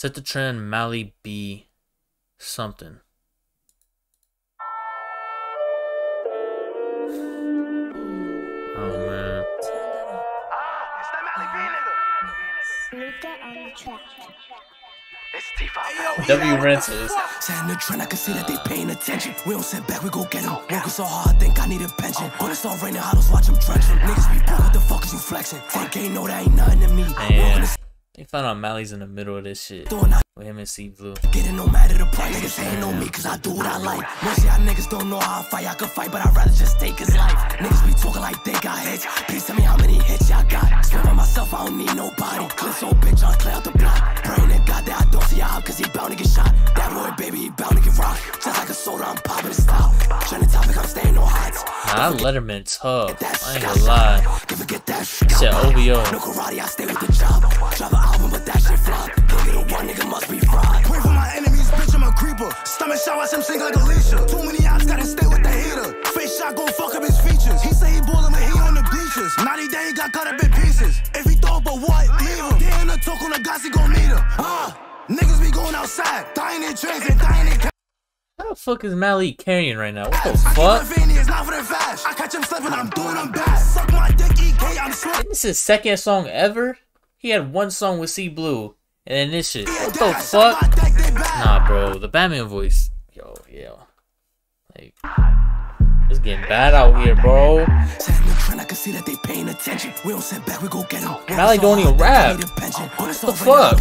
Set Da Trend, Mali B something. Oh man. Ah, it's that Mali B nigga. Luca on the track. It's T5. W Rentals. Setting the trend, I can see that they paying attention. We don't sit back, we go get get 'em. Working so hard, I think I need a pension. When it start raining, hollows watch 'em drenching. Niggas be broke, what the fuck is you flexing? Fuck ain't know that ain't nothing to me. Walking Man. the They found out Mali's in the middle of this shit. With him and C Blu. getting no matter the price. Niggas ain't know me, cause I do what I like. Most y'all niggas don't know how I fight. I can fight, but I'd rather just take his life. Niggas be talking like they got hits. Please tell me how many hits y'all got. Spend by myself, I don't need nobody. Clip so bitch, I'll clear out the block. Heights. Nah, that Letterman tough. I ain't gonna lie. Said OVO. No karate, I stay with the job. Drop an album, but that shit flop. The one nigga must be fried. Pray for my enemies, bitch, I'm a creeper. Stomach shot, watch him sink like Alicia. Too many ops, gotta stay with the heater. Face shot, gon' fuck up his features. He say he ballin', but he on the bleachers. Naughty day, he got cut up in pieces. If he up a what, leave him. They in the talk on the gas, he gon' meet him. Ah, niggas be going outside, dying in trains and dying in How the fuck is Mali carrying right now? What the. I fuck? My fanny, it's not for the flash. I catch him slipping, I'm doing him bad. Suck my dick, EK, I'm slipping. This his second song ever? He had one song with C Blu, and then this shit. What the fuck? Nah, bro, the Batman voice. Yo, yo. Like, it's getting bad out here, bro. I can see that they paying attention. We don't even rap. What the fuck?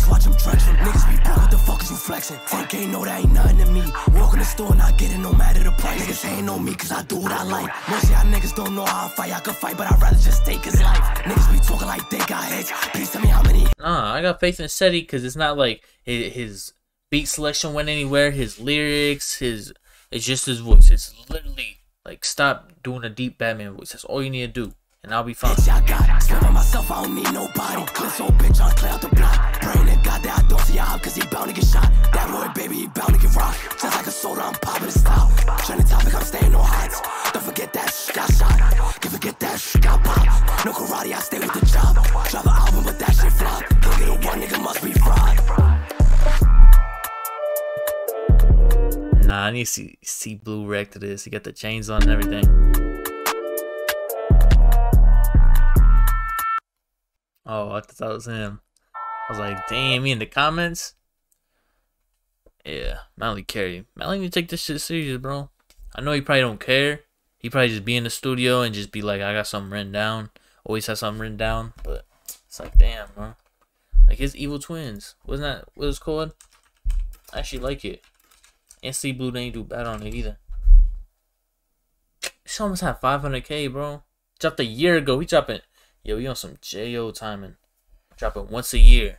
Flexing? Fuck ain't know that ain't nothing to me. Walk in the store, not getting no matter the price. Niggas ain't know me, cause I do what I like. Most y'all niggas don't know how I fight. I can fight, but I'd rather just take his life. Niggas be talking like they got hits. Please tell me how many Nah, I got faith in Seti because it's not like his, his beat selection went anywhere. His lyrics, his it's just his voice. It's literally like stop doing a deep Batman voice. That's all you need to do, and I'll be fine. hits y'all got. Spend by myself, I don't need nobody. Clip so bitch, I'll clear out the block. Praying to God that I don't see y'all, cause he bound to get shot. That boy, baby, he bound to get rocked. Just like a soda, I'm popping the style. Trending topic, I'm staying no heights. Don't forget that shit got shot. Can't forget that shit got popped. No karate, I stay with the Nah, I need to see C Blu Rec to this. He got the chains on and everything. Oh, I thought that was him. I was like, damn, he in the comments. Yeah, Mali carry. Mali need to take this shit serious, bro. I know he probably don't care. He probably just be in the studio and just be like, I got something written down. Always has something written down, but it's like, damn, bro. Like his evil twins. Wasn't that what it's called? I actually like it. And C Blu didn't do bad on it either. She almost had 500k, bro. Dropped a year ago. He dropping, yo, we on some Jo timing. Dropping once a year.